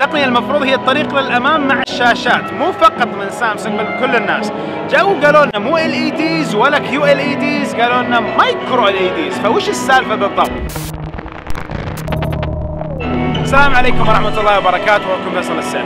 التقنية المفروض هي الطريق للأمام مع الشاشات مو فقط من سامسونج بل كل الناس. جو قالوا لنا مو ال اي ديز ولا كيو ال اي ديز قالوا لنا micro LEDs فوش السالفة بالضبط؟ السلام عليكم ورحمة الله وبركاته وياكم فيصل السيف.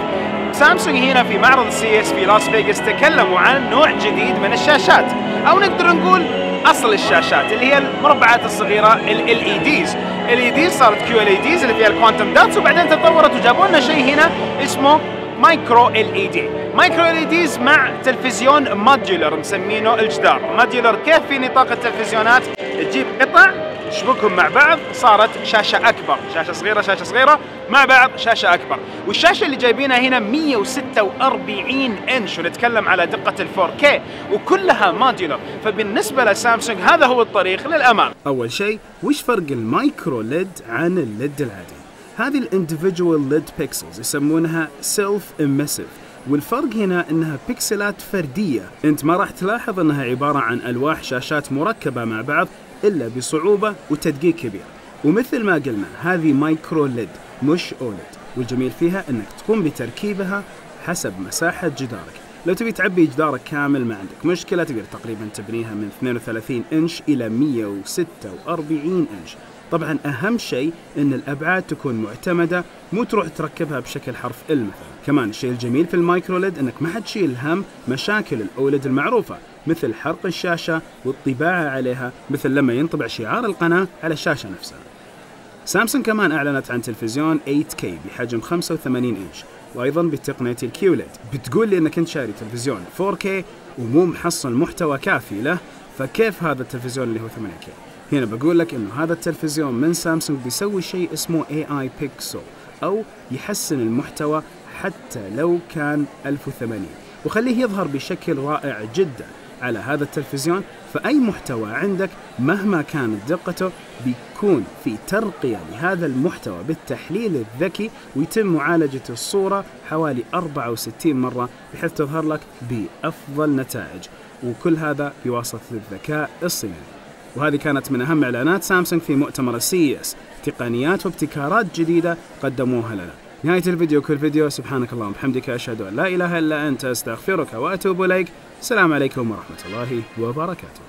سامسونج هنا في معرض CES في لاس فيغاس تكلموا عن نوع جديد من الشاشات أو نقدر نقول أصل الشاشات اللي هي المربعات الصغيرة LEDs ال اي ديز صارت كيو ال اي ديز اللي فيها ال quantum dots وبعدين تطورت وجابوا لنا شيء هنا اسمه مايكرو ال اي دي مايكرو ال اي ديز مع تلفزيون modular مسمينه الجدار. modular كيف في نطاق التلفزيونات؟ تجيب قطع تشبكهم مع بعض صارت شاشة أكبر. شاشة صغيرة شاشة صغيرة مع بعض شاشة أكبر. والشاشة اللي جايبينها هنا 146 إنش ونتكلم على دقة ال 4K وكلها modular فبالنسبة لسامسونج هذا هو الطريق للأمام. أول شيء وش فرق ال micro LED عن ال LED العادي؟ هذه ال individual LED pixels يسمونها self-emissive والفرق هنا إنها بكسلات فردية، أنت ما راح تلاحظ إنها عبارة عن ألواح شاشات مركبة مع بعض إلا بصعوبة وتدقيق كبير. ومثل ما قلنا هذه micro LED مش OLED، والجميل فيها إنك تقوم بتركيبها حسب مساحة جدارك. لو تبي تعبي جدارك كامل ما عندك مشكلة تقدر تقريبا تبنيها من 32 إنش إلى 146 إنش. طبعا أهم شيء إن الأبعاد تكون معتمدة مو تروح تركبها بشكل حرف ال مثلا كمان الشيء الجميل في المايكروليد إنك ما حتشيل هم مشاكل الأولد المعروفة مثل حرق الشاشة والطباعة عليها مثل لما ينطبع شعار القناة على الشاشة نفسها سامسونج كمان أعلنت عن تلفزيون 8K بحجم 85 إنش وأيضا بتقنيه ال QLED بتقول لي إنك أنت شاري تلفزيون 4K ومو محصل محتوى كافي له فكيف هذا التلفزيون اللي هو 8K هنا بقول لك إنه هذا التلفزيون من سامسونج بيسوي شيء اسمه AI upscale أو يحسن المحتوى حتى لو كان 1080 وخليه يظهر بشكل رائع جدا. على هذا التلفزيون فأي محتوى عندك مهما كانت دقته بيكون في ترقية لهذا المحتوى بالتحليل الذكي ويتم معالجة الصورة حوالي 64 مرة بحيث تظهر لك بأفضل نتائج. وكل هذا بواسطة الذكاء الصناعي. وهذه كانت من أهم إعلانات سامسونج في مؤتمر السي إس. تقنيات وابتكارات جديدة قدموها لنا. نهاية الفيديو كل فيديو سبحانك اللهم وبحمدك أشهد أن لا إله إلا أنت أستغفرك وأتوب إليك. السلام عليكم ورحمة الله وبركاته.